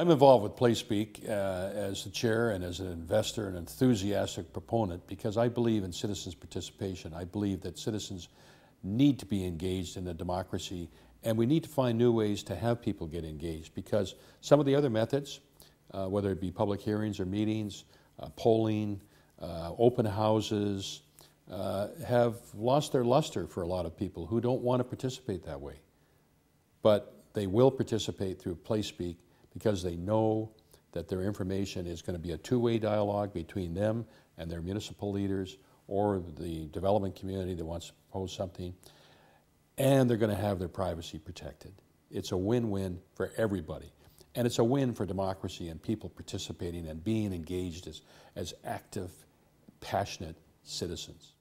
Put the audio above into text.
I'm involved with PlaceSpeak uh, as the chair and as an investor and enthusiastic proponent because I believe in citizens' participation. I believe that citizens need to be engaged in a democracy and we need to find new ways to have people get engaged because some of the other methods, uh, whether it be public hearings or meetings, uh, polling, uh, open houses, uh, have lost their luster for a lot of people who don't want to participate that way. But they will participate through PlaceSpeak because they know that their information is going to be a two-way dialogue between them and their municipal leaders or the development community that wants to propose something, and they're going to have their privacy protected. It's a win-win for everybody. And it's a win for democracy and people participating and being engaged as, as active, passionate citizens.